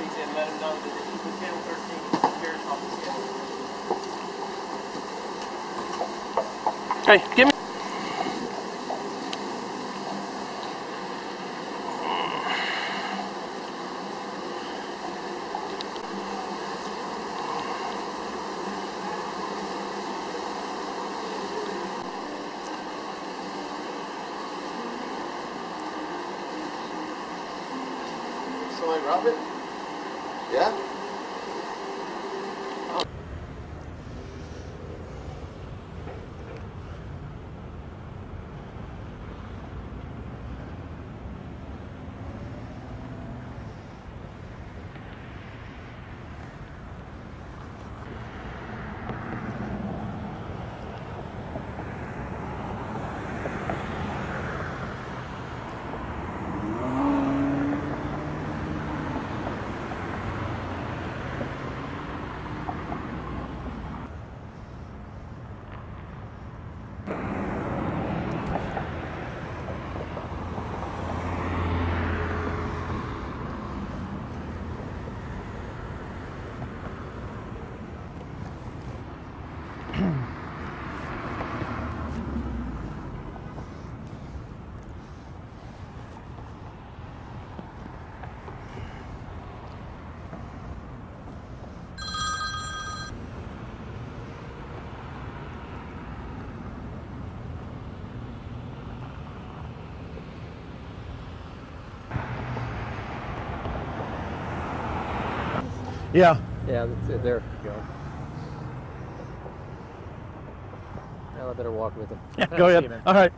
these in, let them know that if you channel 13, disappears off the schedule. Hey, give me. Somebody rob it? Yeah? Yeah. Yeah, that's it. There you go. Well, I better walk with him. Yeah, go ahead. All right.